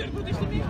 Gel bu dişli mi?